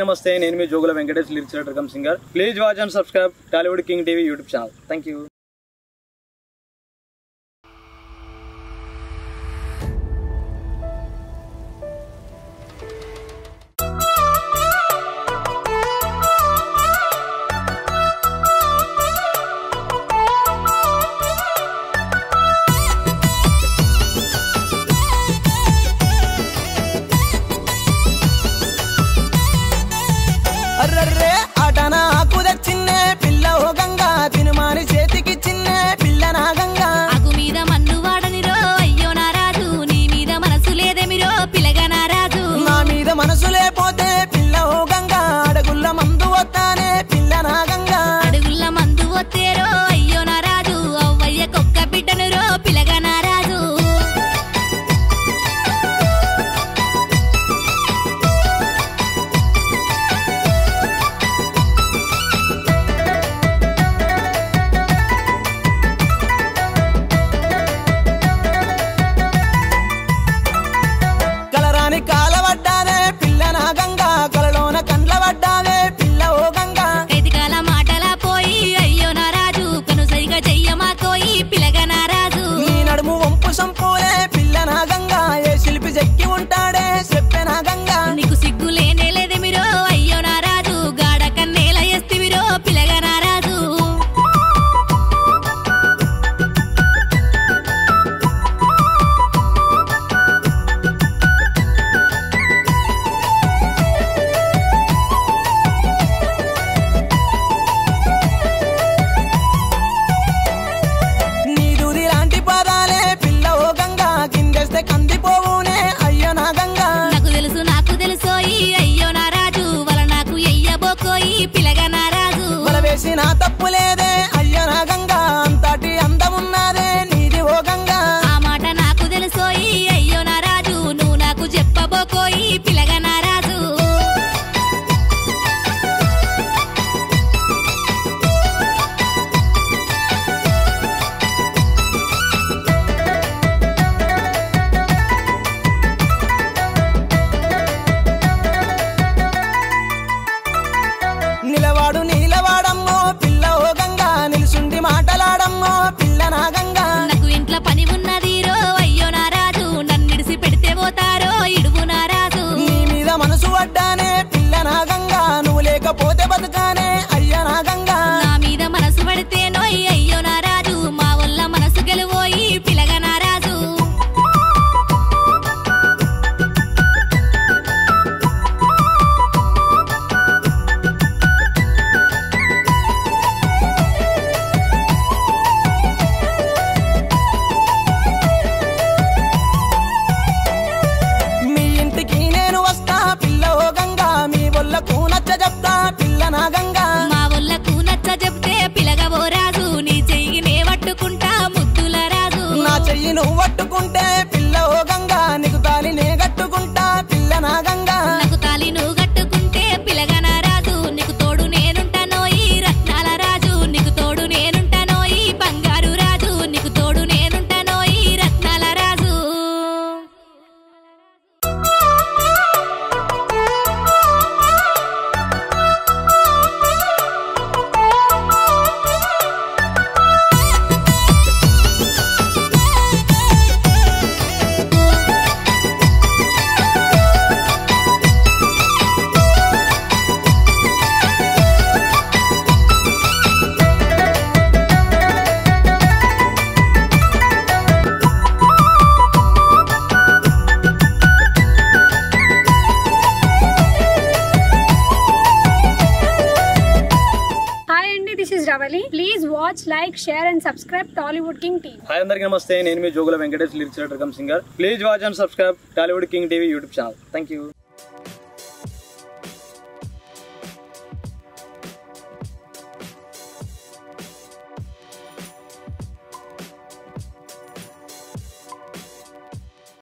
నమస్తే నేను మీ Jogula Venkatesh lyrics come singer please watch and subscribe Tollywood king TV YouTube channel thank you నువ్వు పట్టుకుంటే పిల్ల ఓ గంగా నీకు కాలినే కట్టుకుంటా పిల్ల నా గంగా. కావాలి please watch like share and subscribe Tollywood king TV hi అందరికీ నమస్తే. నేను మీ Jogula Venkatesh lyrics writer come singer. Please watch and subscribe Tollywood king TV YouTube channel thank you